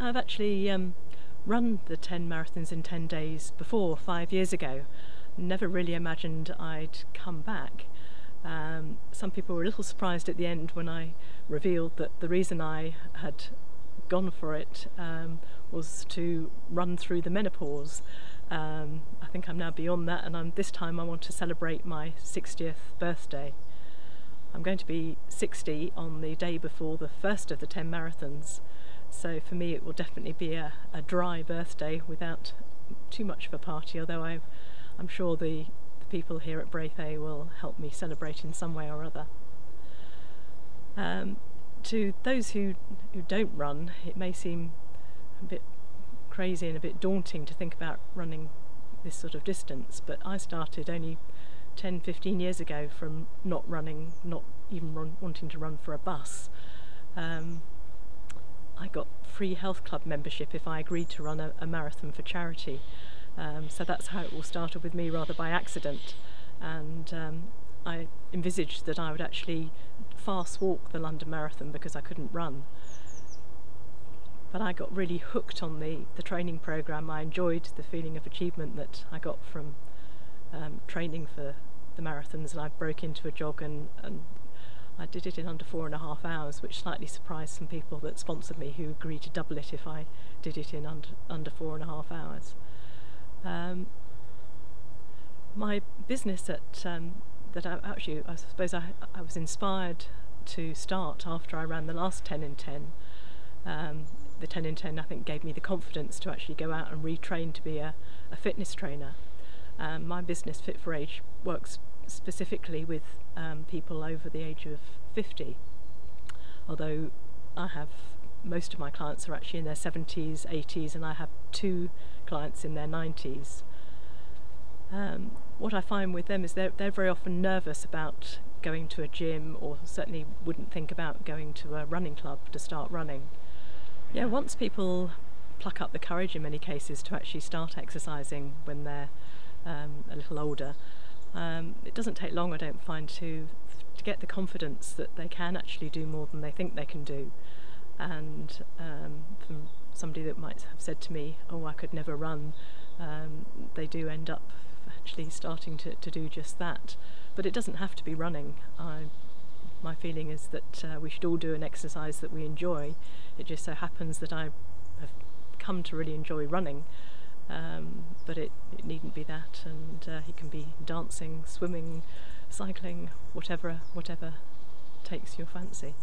I've actually um, run the 10 marathons in 10 days before, five years ago. Never really imagined I'd come back. Um, some people were a little surprised at the end when I revealed that the reason I had gone for it um, was to run through the menopause. Um, I think I'm now beyond that, and I'm, this time I want to celebrate my 60th birthday. I'm going to be 60 on the day before the first of the 10 marathons, so for me it will definitely be a, a dry birthday without too much of a party, although I, I'm sure the, the people here at Brathay will help me celebrate in some way or other. Um, to those who, who don't run, it may seem a bit crazy and a bit daunting to think about running this sort of distance, but I started only 10, 15 years ago from not running, not even run, wanting to run for a bus. Um, I got free health club membership if I agreed to run a, a marathon for charity. Um, so that's how it all started with me rather by accident. And um, I envisaged that I would actually fast walk the London Marathon because I couldn't run but I got really hooked on the, the training program. I enjoyed the feeling of achievement that I got from um, training for the marathons and I broke into a jog and, and did it in under four and a half hours which slightly surprised some people that sponsored me who agreed to double it if I did it in under, under four and a half hours. Um, my business at um, that I, actually I suppose I, I was inspired to start after I ran the last 10 in 10 um, the 10 in 10 I think gave me the confidence to actually go out and retrain to be a, a fitness trainer. Um, my business Fit for Age works specifically with um, people over the age of 50 although I have most of my clients are actually in their 70s 80s and I have two clients in their 90s um, what I find with them is they're, they're very often nervous about going to a gym or certainly wouldn't think about going to a running club to start running. Yeah, once people pluck up the courage in many cases to actually start exercising when they're um, a little older, um, it doesn't take long, I don't find, to to get the confidence that they can actually do more than they think they can do. And um, from somebody that might have said to me, "Oh, I could never run," um, they do end up actually starting to, to do just that. But it doesn't have to be running. I my feeling is that uh, we should all do an exercise that we enjoy. It just so happens that I have come to really enjoy running, um, but it, it needn't be that, and uh, it can be dancing, swimming, cycling, whatever, whatever takes your fancy.